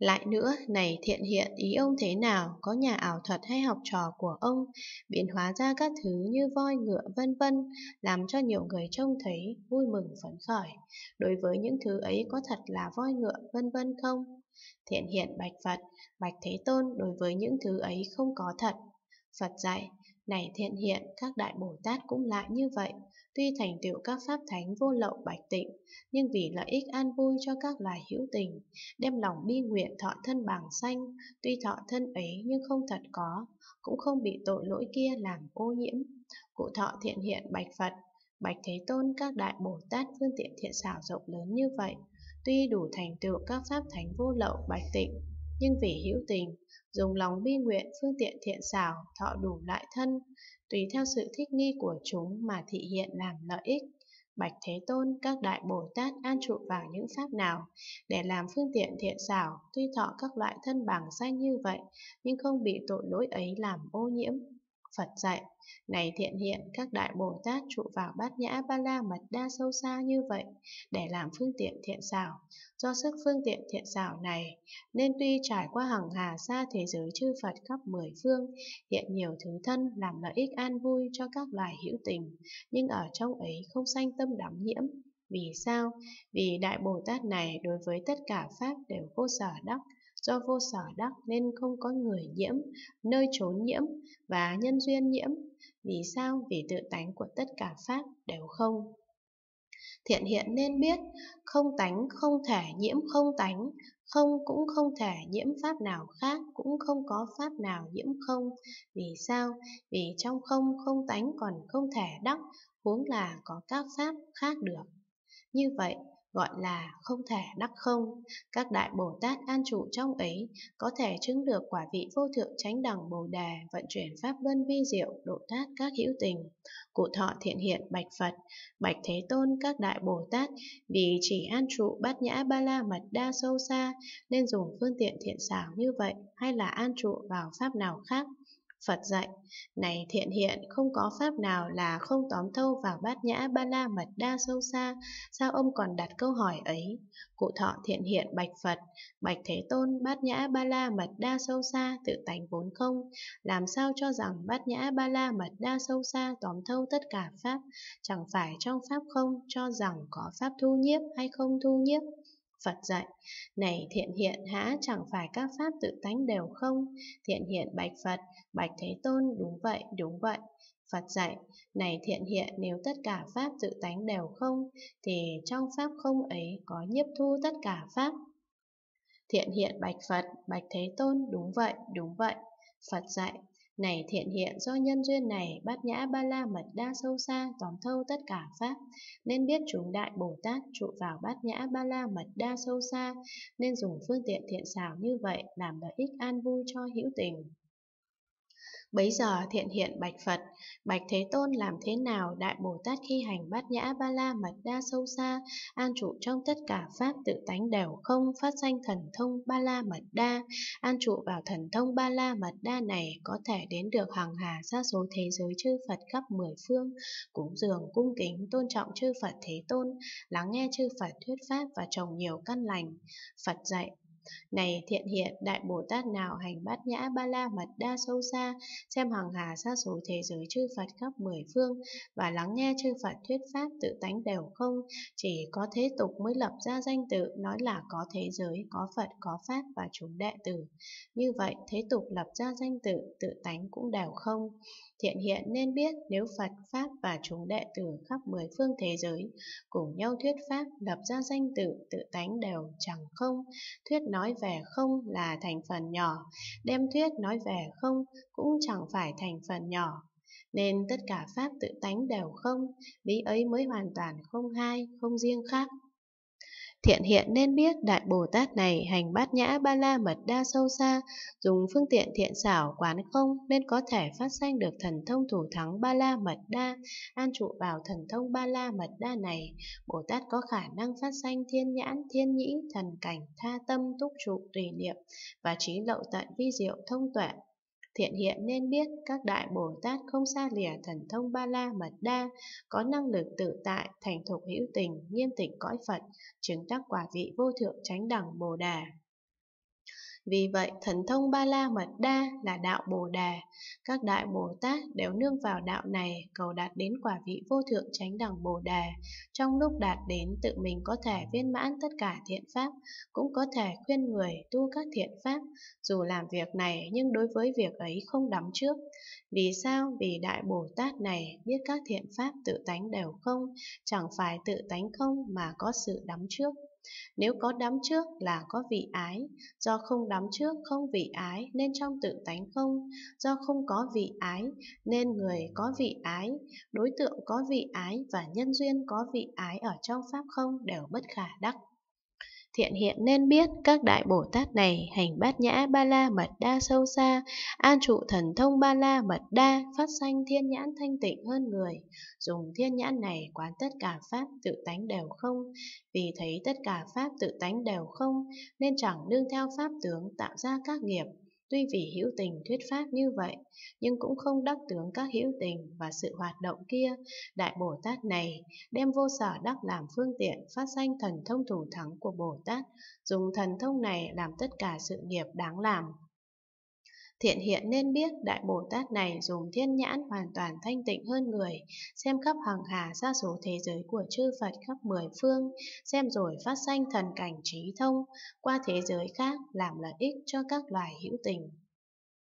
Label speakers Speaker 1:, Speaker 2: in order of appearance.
Speaker 1: Lại nữa, này thiện hiện ý ông thế nào, có nhà ảo thuật hay học trò của ông, biến hóa ra các thứ như voi ngựa vân vân, làm cho nhiều người trông thấy vui mừng phấn khởi. Đối với những thứ ấy có thật là voi ngựa vân vân không? Thiện hiện bạch Phật, bạch Thế Tôn đối với những thứ ấy không có thật. Phật dạy, này thiện hiện, các đại Bồ Tát cũng lại như vậy. Tuy thành tựu các pháp thánh vô lậu bạch tịnh, nhưng vì lợi ích an vui cho các loài hữu tình, đem lòng bi nguyện thọ thân bằng xanh tuy thọ thân ấy nhưng không thật có, cũng không bị tội lỗi kia làm ô nhiễm. Cụ thọ thiện hiện bạch Phật, bạch Thế Tôn các đại Bồ Tát phương tiện thiện xảo rộng lớn như vậy, tuy đủ thành tựu các pháp thánh vô lậu bạch tịnh, nhưng vì hữu tình, dùng lòng bi nguyện phương tiện thiện xảo thọ đủ lại thân, tùy theo sự thích nghi của chúng mà thị hiện làm lợi ích. Bạch Thế Tôn, các đại Bồ Tát an trụ vào những pháp nào để làm phương tiện thiện xảo, tuy thọ các loại thân bằng danh như vậy, nhưng không bị tội lỗi ấy làm ô nhiễm. Phật dạy, này thiện hiện các đại Bồ Tát trụ vào bát nhã ba la mật đa sâu xa như vậy để làm phương tiện thiện xảo. Do sức phương tiện thiện xảo này, nên tuy trải qua hằng hà xa thế giới chư Phật khắp mười phương, hiện nhiều thứ thân làm lợi ích an vui cho các loài hữu tình, nhưng ở trong ấy không sanh tâm đắm nhiễm. Vì sao? Vì Đại Bồ Tát này đối với tất cả Pháp đều vô sở đắc, do vô sở đắc nên không có người nhiễm, nơi trốn nhiễm và nhân duyên nhiễm. Vì sao? Vì tự tánh của tất cả Pháp đều không. Thiện hiện nên biết, không tánh không thể nhiễm không tánh, không cũng không thể nhiễm pháp nào khác, cũng không có pháp nào nhiễm không. Vì sao? Vì trong không không tánh còn không thể đắc, huống là có các pháp khác được. Như vậy, gọi là không thể đắc không. Các đại Bồ Tát an trụ trong ấy có thể chứng được quả vị vô thượng chánh đẳng Bồ Đề vận chuyển pháp luân vi diệu độ thoát các hữu tình. Cụ thọ thiện hiện bạch Phật, bạch Thế Tôn các đại Bồ Tát vì chỉ an trụ bát nhã ba la mật đa sâu xa nên dùng phương tiện thiện xảo như vậy hay là an trụ vào pháp nào khác Phật dạy, này thiện hiện không có pháp nào là không tóm thâu vào bát nhã ba la mật đa sâu xa, sao ông còn đặt câu hỏi ấy? Cụ thọ thiện hiện bạch Phật, bạch Thế Tôn bát nhã ba la mật đa sâu xa tự tánh vốn không, làm sao cho rằng bát nhã ba la mật đa sâu xa tóm thâu tất cả pháp, chẳng phải trong pháp không cho rằng có pháp thu nhiếp hay không thu nhiếp? Phật dạy, này thiện hiện há chẳng phải các pháp tự tánh đều không? Thiện hiện bạch Phật, bạch Thế Tôn, đúng vậy, đúng vậy. Phật dạy, này thiện hiện nếu tất cả pháp tự tánh đều không, thì trong pháp không ấy có nhiếp thu tất cả pháp. Thiện hiện bạch Phật, bạch Thế Tôn, đúng vậy, đúng vậy. Phật dạy, này thiện hiện do nhân duyên này, bát nhã ba la mật đa sâu xa, tóm thâu tất cả Pháp, nên biết chúng đại Bồ Tát trụ vào bát nhã ba la mật đa sâu xa, nên dùng phương tiện thiện xảo như vậy làm lợi ích an vui cho hữu tình. Bấy giờ thiện hiện bạch Phật, bạch Thế Tôn làm thế nào Đại Bồ Tát khi hành bát nhã ba la mật đa sâu xa, an trụ trong tất cả Pháp tự tánh đều không phát sanh thần thông ba la mật đa, an trụ vào thần thông ba la mật đa này có thể đến được hàng hà xa số thế giới chư Phật khắp mười phương, cúng dường cung kính tôn trọng chư Phật Thế Tôn, lắng nghe chư Phật thuyết Pháp và trồng nhiều căn lành. Phật dạy này thiện hiện đại Bồ Tát nào hành bát nhã ba la mật đa sâu xa, xem hằng hà xa số thế giới chư Phật khắp mười phương và lắng nghe chư Phật thuyết pháp tự tánh đều không, chỉ có thế tục mới lập ra danh tự nói là có thế giới, có Phật, có Pháp và chúng đệ tử. Như vậy thế tục lập ra danh tự tự tánh cũng đều không. Thiện hiện nên biết nếu Phật, Pháp và chúng đệ tử khắp mười phương thế giới cùng nhau thuyết Pháp lập ra danh tự tự tánh đều chẳng không, thuyết nói nói về không là thành phần nhỏ, đem thuyết nói về không cũng chẳng phải thành phần nhỏ. Nên tất cả Pháp tự tánh đều không, lý ấy mới hoàn toàn không hai, không riêng khác. Thiện hiện nên biết Đại Bồ Tát này hành bát nhã ba la mật đa sâu xa, dùng phương tiện thiện xảo quán không nên có thể phát sanh được thần thông thủ thắng ba la mật đa, an trụ vào thần thông ba la mật đa này. Bồ Tát có khả năng phát sanh thiên nhãn, thiên nhĩ, thần cảnh, tha tâm, túc trụ, tùy niệm và trí lậu tận vi diệu thông tuệ Thiện hiện nên biết các đại Bồ Tát không xa lìa thần thông ba la mật đa, có năng lực tự tại, thành thục hữu tình, nghiêm tịnh cõi Phật, chứng đắc quả vị vô thượng chánh đẳng Bồ Đà. Vì vậy, thần thông Ba La Mật Đa là đạo Bồ Đề. Các đại Bồ Tát đều nương vào đạo này cầu đạt đến quả vị vô thượng chánh đẳng Bồ Đề. Trong lúc đạt đến, tự mình có thể viên mãn tất cả thiện pháp, cũng có thể khuyên người tu các thiện pháp. Dù làm việc này nhưng đối với việc ấy không đắm trước. Vì sao? Vì đại Bồ Tát này biết các thiện pháp tự tánh đều không, chẳng phải tự tánh không mà có sự đắm trước. Nếu có đắm trước là có vị ái, do không đắm trước không vị ái nên trong tự tánh không, do không có vị ái nên người có vị ái, đối tượng có vị ái và nhân duyên có vị ái ở trong pháp không đều bất khả đắc. Thiện hiện nên biết các đại Bồ Tát này hành bát nhã ba la mật đa sâu xa, an trụ thần thông ba la mật đa, phát sanh thiên nhãn thanh tịnh hơn người. Dùng thiên nhãn này quán tất cả pháp tự tánh đều không, vì thấy tất cả pháp tự tánh đều không, nên chẳng nương theo pháp tướng tạo ra các nghiệp, Tuy vì hữu tình thuyết pháp như vậy, nhưng cũng không đắc tướng các hữu tình và sự hoạt động kia. Đại Bồ Tát này đem vô sở đắc làm phương tiện phát sanh thần thông thủ thắng của Bồ Tát, dùng thần thông này làm tất cả sự nghiệp đáng làm. Thiện hiện nên biết Đại Bồ Tát này dùng thiên nhãn hoàn toàn thanh tịnh hơn người, xem khắp hằng hà sa số thế giới của chư Phật khắp mười phương, xem rồi phát sanh thần cảnh trí thông qua thế giới khác làm lợi ích cho các loài hữu tình.